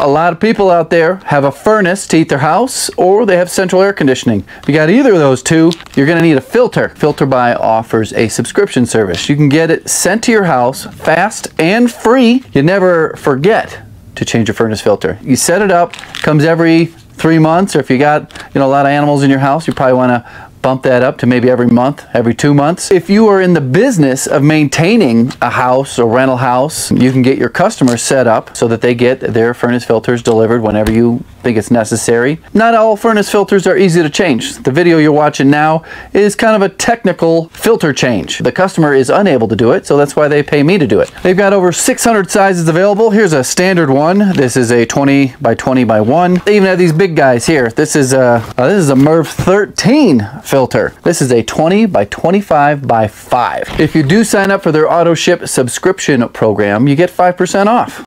A lot of people out there have a furnace to heat their house or they have central air conditioning. If you got either of those two, you're going to need a filter. Filterbuy offers a subscription service. You can get it sent to your house fast and free. You never forget to change your furnace filter. You set it up, comes every three months, or if you got you know a lot of animals in your house, you probably want to bump that up to maybe every month, every two months. If you are in the business of maintaining a house or rental house, you can get your customers set up so that they get their furnace filters delivered whenever you think it's necessary. Not all furnace filters are easy to change. The video you're watching now is kind of a technical filter change. The customer is unable to do it, so that's why they pay me to do it. They've got over 600 sizes available. Here's a standard one. This is a 20 by 20 by 1. They even have these big guys here. This is a, uh, this is a MERV 13 filter. This is a 20 by 25 by 5. If you do sign up for their auto ship subscription program, you get 5% off.